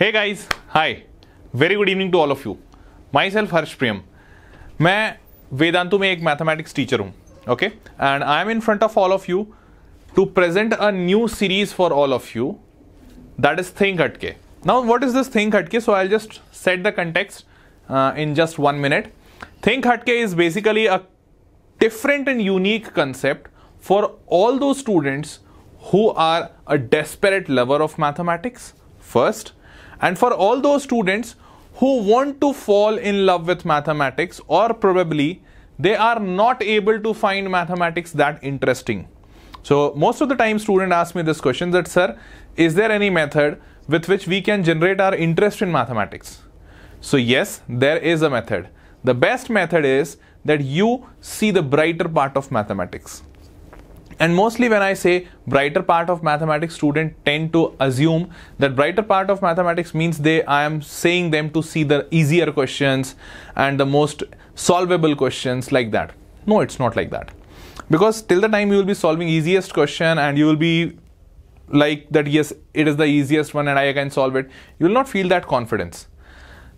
Hey guys, hi. Very good evening to all of you. Myself Harsh Priyam. मैं वेदांतु में एक mathematics teacher हूँ okay and I am in front of all of you to present a new series for all of you that is think hatke now what is this think hatke so i'll just set the context uh, in just one minute think hatke is basically a different and unique concept for all those students who are a desperate lover of mathematics first and for all those students who want to fall in love with mathematics or probably they are not able to find mathematics that interesting. So most of the time student ask me this question that sir is there any method with which we can generate our interest in mathematics? So yes there is a method. The best method is that you see the brighter part of mathematics and mostly when i say brighter part of mathematics student tend to assume that brighter part of mathematics means they i am saying them to see the easier questions and the most solvable questions like that. No it's not like that. Because till the time you will be solving easiest question and you will be like that yes it is the easiest one and i can solve it you will not feel that confidence.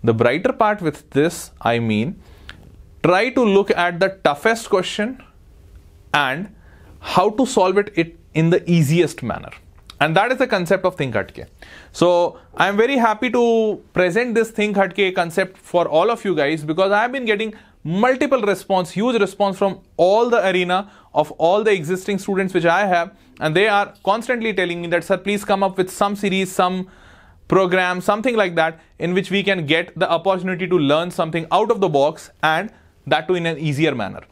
The brighter part with this i mean try to look at the toughest question and how to solve it, it in the easiest manner. And that is the concept of think hatke. So i am very happy to present this think hatke concept for all of you guys because i have been getting multiple response huge response from all the arena of all the existing students which i have. And they are constantly telling me that sir please come up with some series some program something like that in which we can get the opportunity to learn something out of the box and that too in an easier manner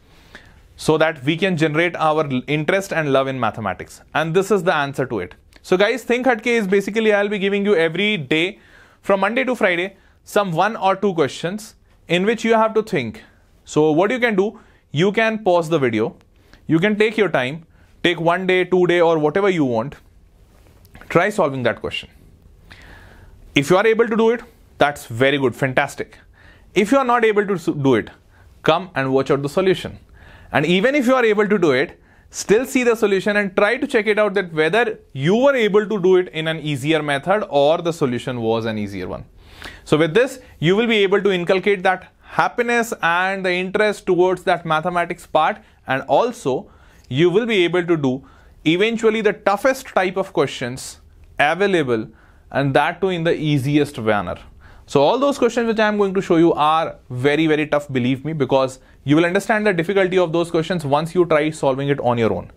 so that we can generate our interest and love in mathematics. And this is the answer to it. So guys think hatke is basically i'll be giving you every day from monday to friday some one or two questions in which you have to think. So what you can do you can pause the video. You can take your time. Take one day two day or whatever you want. Try solving that question. If you are able to do it that's very good. Fantastic. If you are not able to do it come and watch out the solution and even if you are able to do it still see the solution and try to check it out that whether you were able to do it in an easier method or the solution was an easier one. So with this you will be able to inculcate that happiness and the interest towards that mathematics part. And also you will be able to do eventually the toughest type of questions available and that too in the easiest manner so all those questions which I am going to show you are very very tough believe me because you will understand the difficulty of those questions once you try solving it on your own.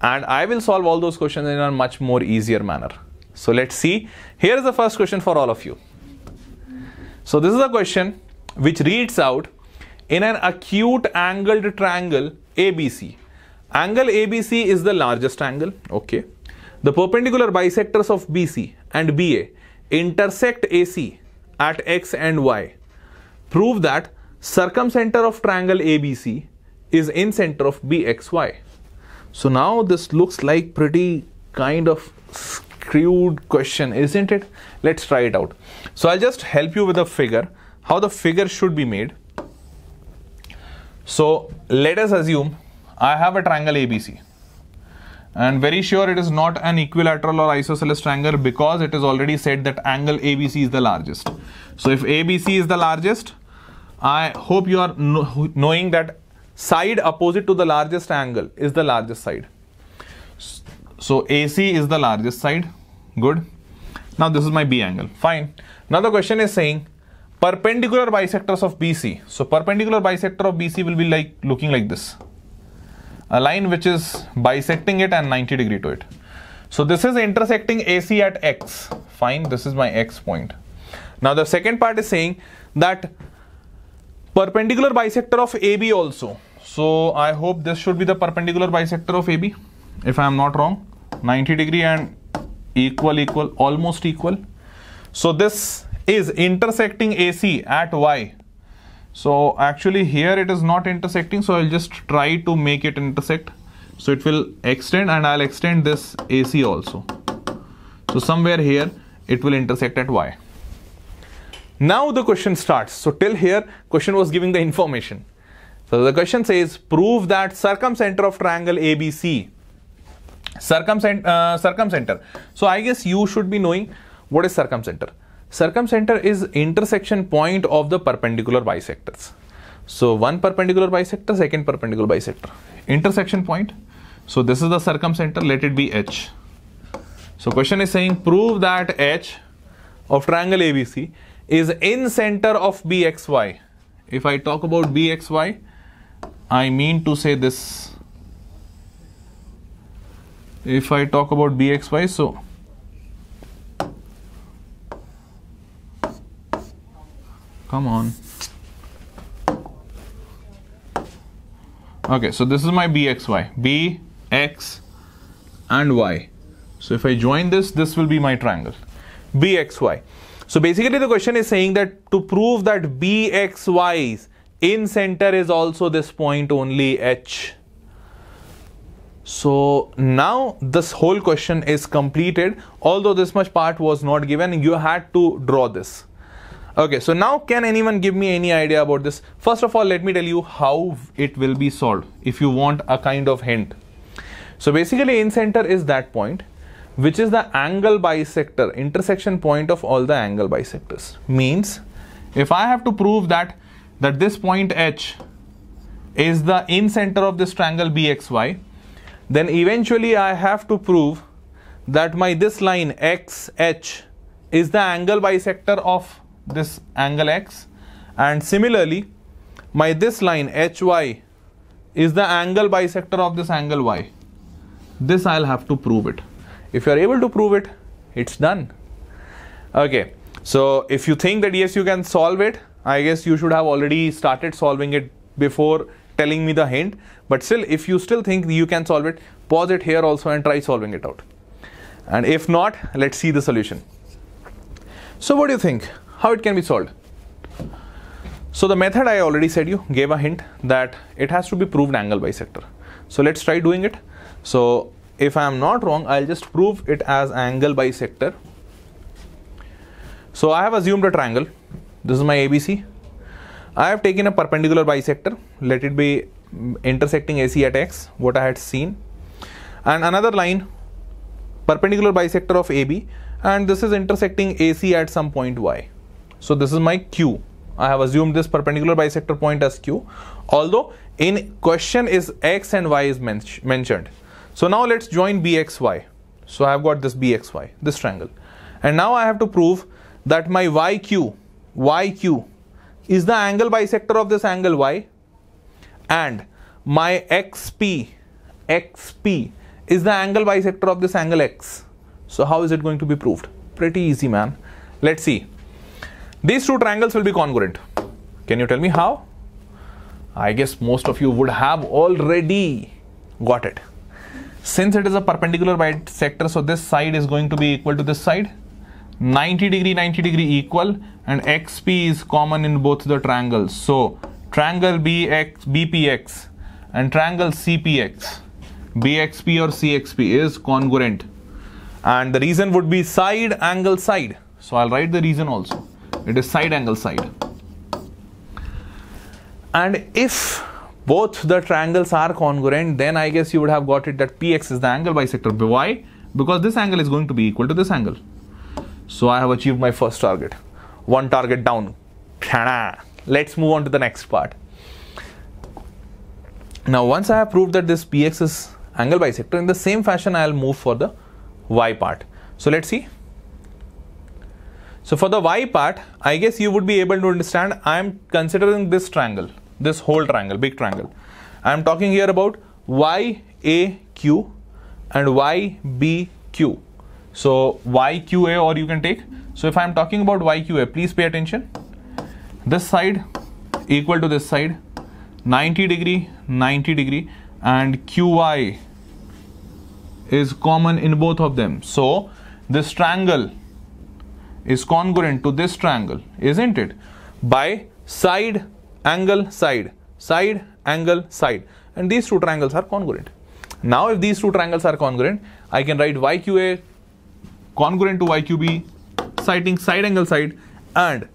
And I will solve all those questions in a much more easier manner. So let's see. Here is the first question for all of you. So this is a question which reads out in an acute angled triangle ABC. Angle ABC is the largest angle. Okay. The perpendicular bisectors of BC and BA intersect AC at x and y. Prove that circumcenter of triangle ABC is in center of BXY. So now this looks like pretty kind of screwed question, isn't it? Let's try it out. So I'll just help you with a figure, how the figure should be made. So let us assume I have a triangle ABC and very sure it is not an equilateral or isosceles triangle because it is already said that angle ABC is the largest. So if ABC is the largest, I hope you are knowing that side opposite to the largest angle is the largest side. So AC is the largest side. Good. Now this is my B angle. Fine. Now the question is saying perpendicular bisectors of BC. So perpendicular bisector of BC will be like looking like this a line which is bisecting it and 90 degree to it. So this is intersecting AC at X. Fine, this is my X point. Now the second part is saying that perpendicular bisector of AB also. So I hope this should be the perpendicular bisector of AB. If I am not wrong, 90 degree and equal, equal, almost equal. So this is intersecting AC at Y so actually here it is not intersecting so I'll just try to make it intersect. So it will extend and I'll extend this AC also. So somewhere here it will intersect at Y. Now the question starts. So till here question was giving the information. So the question says prove that circumcenter of triangle ABC circumcenter uh, circumcenter. So I guess you should be knowing what is circumcenter circumcenter is intersection point of the perpendicular bisectors. So one perpendicular bisector second perpendicular bisector. Intersection point. So this is the circumcenter let it be h. So question is saying prove that h of triangle abc is in center of bxy if i talk about bxy i mean to say this. If i talk about bxy so come on. Okay so this is my bxy b x and y. So if i join this this will be my triangle. Bxy so basically the question is saying that to prove that bxy's in center is also this point only h. So now this whole question is completed. Although this much part was not given you had to draw this Okay, so now can anyone give me any idea about this? First of all, let me tell you how it will be solved if you want a kind of hint. So basically in center is that point which is the angle bisector, intersection point of all the angle bisectors. Means if I have to prove that that this point H is the in center of this triangle BXY, then eventually I have to prove that my this line XH is the angle bisector of this angle x. And similarly my this line hy is the angle bisector of this angle y. This I'll have to prove it. If you are able to prove it it's done. Okay. So if you think that yes you can solve it I guess you should have already started solving it before telling me the hint. But still if you still think you can solve it pause it here also and try solving it out. And if not let's see the solution. So what do you think how it can be solved? So the method I already said you gave a hint that it has to be proved angle bisector. So let's try doing it. So if I am not wrong, I'll just prove it as angle bisector. So I have assumed a triangle. This is my ABC. I have taken a perpendicular bisector. Let it be intersecting AC at X, what I had seen. And another line, perpendicular bisector of AB. And this is intersecting AC at some point Y. So this is my Q. I have assumed this perpendicular bisector point as Q. Although in question is X and Y is men mentioned. So now let's join BXY. So I have got this BXY, this triangle. And now I have to prove that my YQ, YQ is the angle bisector of this angle Y and my XP, XP is the angle bisector of this angle X. So how is it going to be proved? Pretty easy man. Let's see. These two triangles will be congruent. Can you tell me how? I guess most of you would have already got it. Since it is a perpendicular bisector, so this side is going to be equal to this side. 90 degree, 90 degree equal and XP is common in both the triangles. So triangle BX, BPX and triangle CPX, BXP or CXP is congruent. And the reason would be side angle side. So I'll write the reason also it is side angle side. And if both the triangles are congruent then I guess you would have got it that PX is the angle bisector. Why? Because this angle is going to be equal to this angle. So I have achieved my first target. One target down. Let's move on to the next part. Now once I have proved that this PX is angle bisector in the same fashion I'll move for the Y part. So let's see so for the y part, I guess you would be able to understand I am considering this triangle, this whole triangle, big triangle. I am talking here about YAQ and YBQ. So YQA or you can take. So if I am talking about YQA, please pay attention. This side equal to this side, 90 degree, 90 degree and QY is common in both of them. So this triangle is congruent to this triangle, isn't it? By side, angle, side, side, angle, side. And these two triangles are congruent. Now, if these two triangles are congruent, I can write YQA congruent to YQB, citing side angle side. And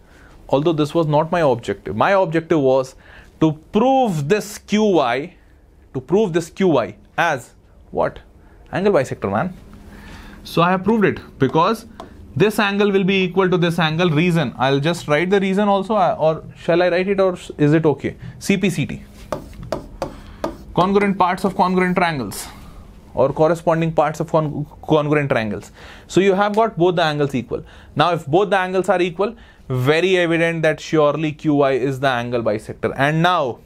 although this was not my objective, my objective was to prove this QY, to prove this QY as what? Angle bisector, man. So I have proved it because this angle will be equal to this angle reason. I'll just write the reason also uh, or shall i write it or is it okay? Cpct congruent parts of congruent triangles or corresponding parts of con congruent triangles. So you have got both the angles equal. Now if both the angles are equal very evident that surely qi is the angle bisector. And now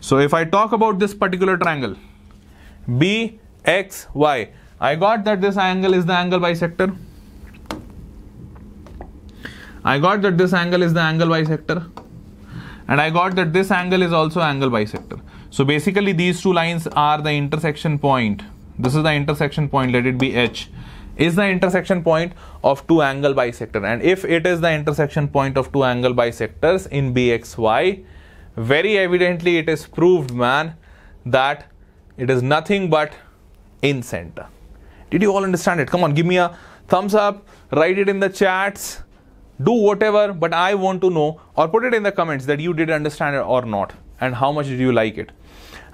so if i talk about this particular triangle bxy i got that this angle is the angle bisector I got that this angle is the angle bisector and I got that this angle is also angle bisector. So basically these two lines are the intersection point. This is the intersection point, let it be H is the intersection point of two angle bisector and if it is the intersection point of two angle bisectors in BXY very evidently it is proved man that it is nothing but in center. Did you all understand it? Come on give me a thumbs up, write it in the chats do whatever but i want to know or put it in the comments that you did understand it or not and how much did you like it.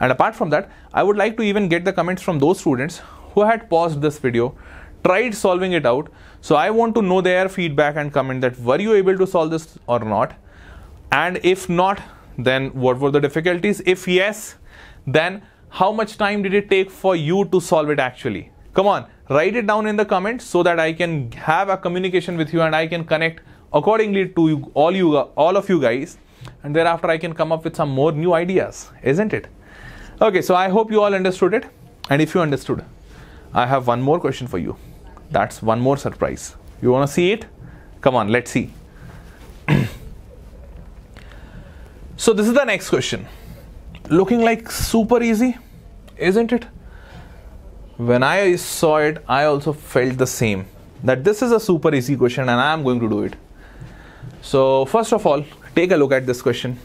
And apart from that i would like to even get the comments from those students who had paused this video tried solving it out. So i want to know their feedback and comment that were you able to solve this or not? And if not then what were the difficulties? If yes then how much time did it take for you to solve it actually? Come on write it down in the comments so that i can have a communication with you and i can connect accordingly to all you all of you guys and thereafter I can come up with some more new ideas isn't it? Okay so I hope you all understood it. And if you understood I have one more question for you. That's one more surprise. You want to see it? Come on let's see. So this is the next question. Looking like super easy isn't it? When I saw it I also felt the same. That this is a super easy question and I am going to do it so first of all, take a look at this question.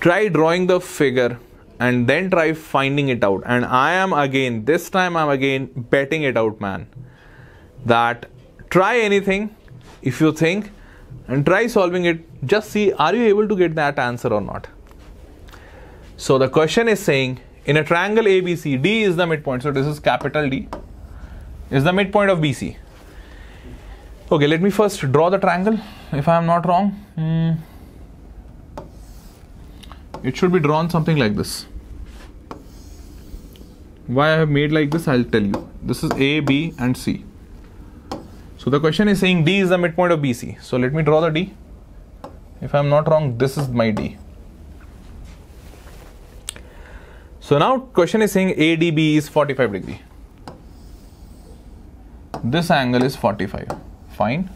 Try drawing the figure and then try finding it out. And I am again, this time I'm again betting it out, man. That try anything if you think and try solving it. Just see, are you able to get that answer or not? So the question is saying in a triangle ABC, D is the midpoint. So this is capital D is the midpoint of BC. Okay, let me first draw the triangle if I am not wrong. Hmm. It should be drawn something like this. Why I have made like this, I'll tell you. This is A, B, and C. So the question is saying D is the midpoint of BC. So let me draw the D. If I'm not wrong, this is my D. So now question is saying ADB is 45 degree. This angle is 45 fine.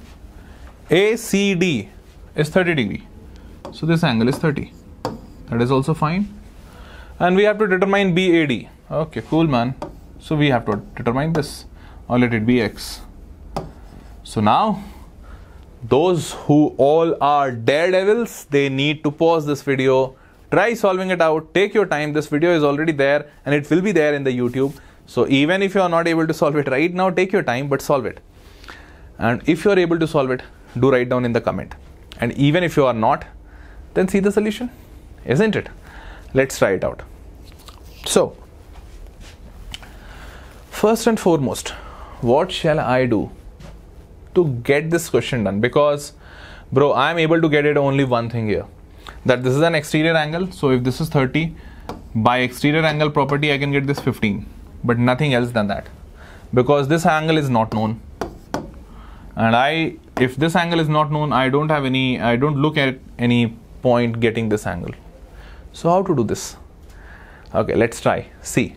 ACD is 30 degree. So this angle is 30 that is also fine. And we have to determine BAD okay cool man. So we have to determine this. Or let it be X. So now those who all are daredevils they need to pause this video. Try solving it out. Take your time. This video is already there and it will be there in the YouTube. So even if you are not able to solve it right now take your time but solve it and if you are able to solve it do write down in the comment. And even if you are not then see the solution isn't it? Let's try it out. So first and foremost what shall i do to get this question done? Because bro i am able to get it only one thing here. That this is an exterior angle so if this is 30 by exterior angle property i can get this 15 but nothing else than that. Because this angle is not known and I if this angle is not known I don't have any I don't look at any point getting this angle. So how to do this? Okay let's try. See.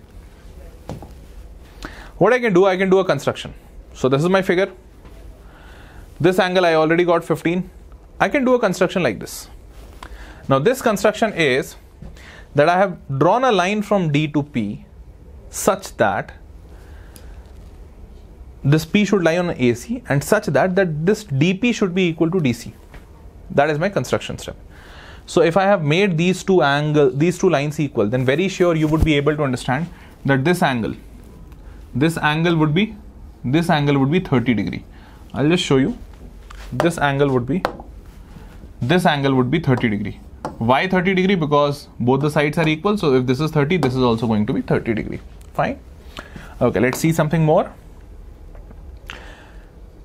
What I can do I can do a construction. So this is my figure. This angle I already got 15 I can do a construction like this. Now this construction is that I have drawn a line from D to P such that this P should lie on AC and such that that this DP should be equal to DC. That is my construction step. So if I have made these two angle, these two lines equal, then very sure you would be able to understand that this angle, this angle would be, this angle would be 30 degree. I'll just show you. This angle would be, this angle would be 30 degree. Why 30 degree? Because both the sides are equal. So if this is 30, this is also going to be 30 degree. Fine. Okay, let's see something more.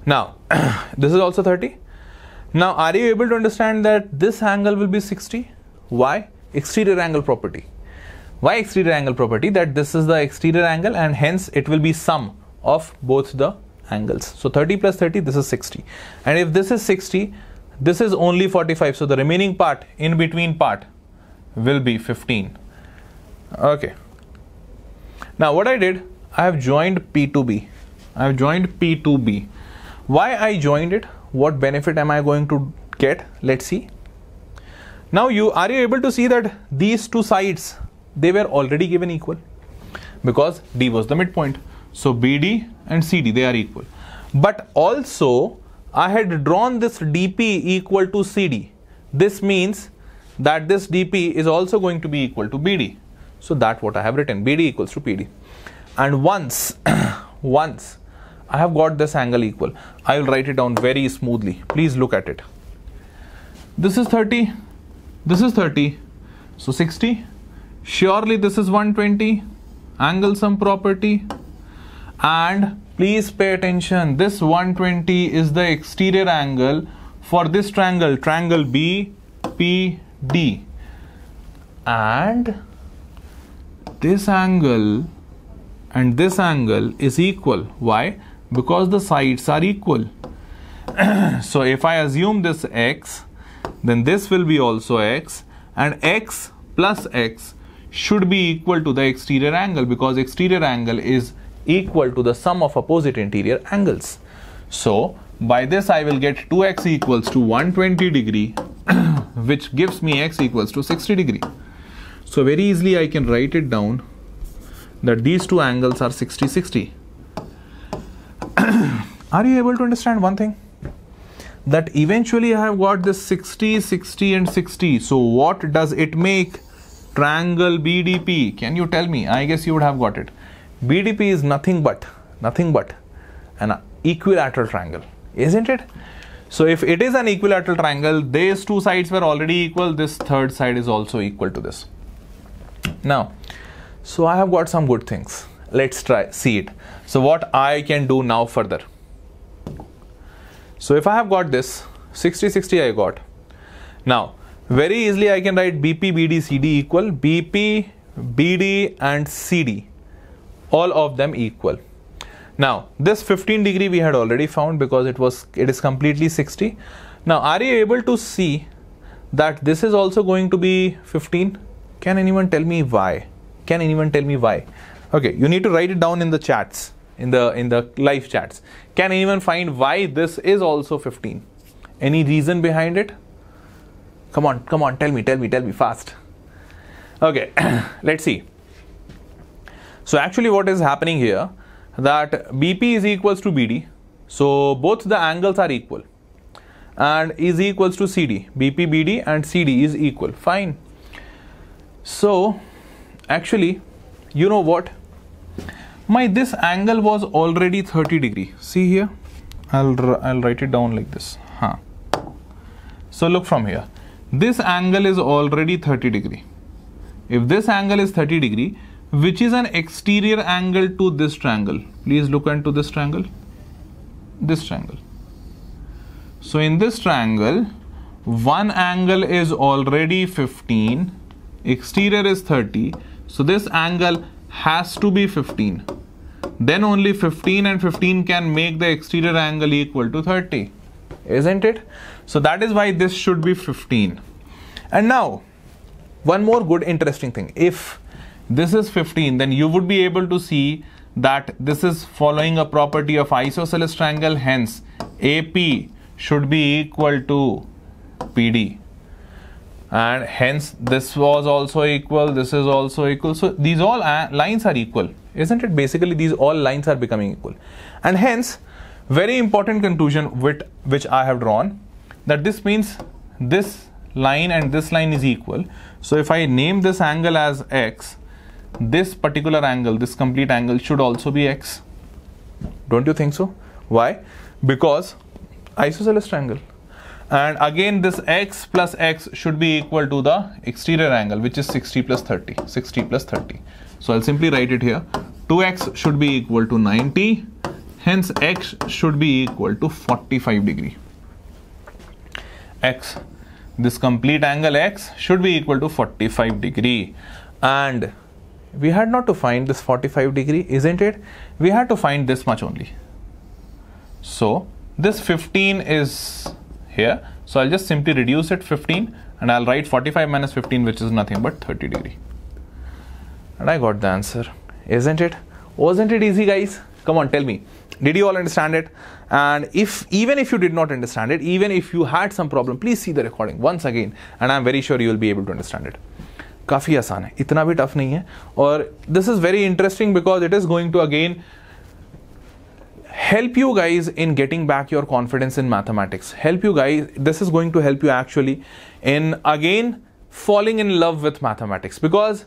Now, this is also 30. Now, are you able to understand that this angle will be 60? Why? Exterior angle property. Why exterior angle property? That this is the exterior angle and hence it will be sum of both the angles. So 30 plus 30, this is 60. And if this is 60, this is only 45. So the remaining part, in between part, will be 15. Okay. Now what I did, I have joined P to B. I have joined P to B. Why I joined it? What benefit am I going to get? Let's see. Now you are you able to see that these two sides they were already given equal because D was the midpoint. So BD and CD they are equal. But also I had drawn this DP equal to CD. This means that this DP is also going to be equal to BD. So that what I have written BD equals to PD. And once once I have got this angle equal, I will write it down very smoothly. Please look at it. This is 30, this is 30, so 60. Surely this is 120, angle sum property. And please pay attention, this 120 is the exterior angle for this triangle, triangle BPD. And this angle and this angle is equal. Why? Because the sides are equal. so if I assume this x, then this will be also x and x plus x should be equal to the exterior angle because exterior angle is equal to the sum of opposite interior angles. So by this I will get 2x equals to 120 degree which gives me x equals to 60 degree. So very easily I can write it down that these two angles are 60 60 are you able to understand one thing? That eventually I have got this 60 60 and 60 so what does it make? Triangle BDP can you tell me? I guess you would have got it. BDP is nothing but nothing but an equilateral triangle isn't it? So if it is an equilateral triangle these two sides were already equal. This third side is also equal to this. Now so I have got some good things. Let's try see it. So what I can do now further. So if I have got this 60 60 I got. Now very easily I can write BP BD CD equal BP BD and CD all of them equal. Now this 15 degree we had already found because it was it is completely 60. Now are you able to see that this is also going to be 15? Can anyone tell me why? Can anyone tell me why? Okay, you need to write it down in the chats, in the in the live chats. Can anyone find why this is also 15? Any reason behind it? Come on, come on, tell me, tell me, tell me fast. Okay, let's see. So actually what is happening here that BP is equals to BD. So both the angles are equal and is equals to CD. BP, BD and CD is equal. Fine. So actually you know what my this angle was already 30 degree. See here? I'll, I'll write it down like this. Huh. so look from here. This angle is already 30 degree. If this angle is 30 degree which is an exterior angle to this triangle? Please look into this triangle. This triangle. So in this triangle one angle is already 15 exterior is 30 so this angle has to be 15. Then only 15 and 15 can make the exterior angle equal to 30. Isn't it? So that is why this should be 15. And now, one more good interesting thing. If this is 15, then you would be able to see that this is following a property of isosceles triangle. Hence, AP should be equal to PD and hence this was also equal this is also equal so these all lines are equal isn't it basically these all lines are becoming equal? And hence very important conclusion with which i have drawn that this means this line and this line is equal. So if i name this angle as x this particular angle this complete angle should also be x. Don't you think so? Why? Because isosceles triangle. And again this x plus x should be equal to the exterior angle which is 60 plus 30 60 plus 30 so i'll simply write it here. 2x should be equal to 90 hence x should be equal to 45 degree. x this complete angle x should be equal to 45 degree. And we had not to find this 45 degree isn't it? We had to find this much only. So this 15 is here. So I'll just simply reduce it 15 and I'll write 45 minus 15 which is nothing but 30 degree and I got the answer isn't it wasn't it easy guys come on tell me did you all understand it and if even if you did not understand it even if you had some problem please see the recording once again and i'm very sure you will be able to understand it काफ़ी आसान है इतना भी tough नहीं है और this is very interesting because it is going to again help you guys in getting back your confidence in mathematics help you guys this is going to help you actually in again falling in love with mathematics because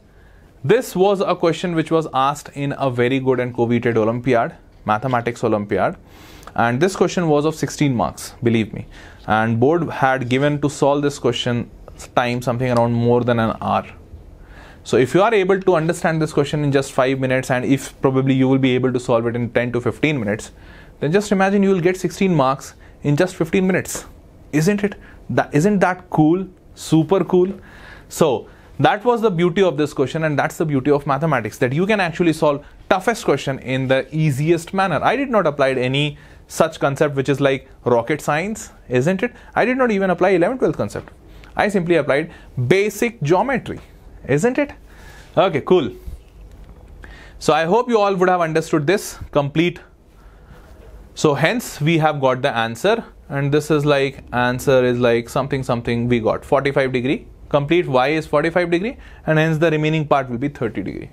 this was a question which was asked in a very good and coveted olympiad mathematics olympiad and this question was of 16 marks believe me and board had given to solve this question time something around more than an hour so if you are able to understand this question in just 5 minutes and if probably you will be able to solve it in 10 to 15 minutes, then just imagine you will get 16 marks in just 15 minutes. Isn't it? That, isn't that cool? Super cool. So that was the beauty of this question and that's the beauty of mathematics that you can actually solve toughest question in the easiest manner. I did not apply any such concept which is like rocket science, isn't it? I did not even apply 11th 12th concept. I simply applied basic geometry isn't it? Okay, cool. So I hope you all would have understood this complete. So hence we have got the answer and this is like answer is like something something we got 45 degree complete y is 45 degree and hence the remaining part will be 30 degree.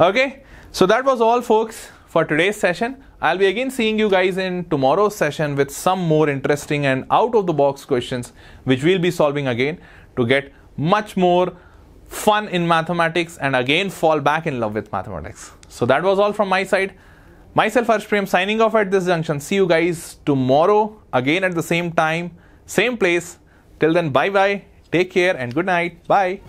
Okay, so that was all folks for today's session. I'll be again seeing you guys in tomorrow's session with some more interesting and out of the box questions which we'll be solving again to get much more fun in mathematics and again fall back in love with mathematics. So that was all from my side. Myself Harsh Priyam signing off at this junction. See you guys tomorrow again at the same time, same place. Till then, bye bye. Take care and good night. Bye.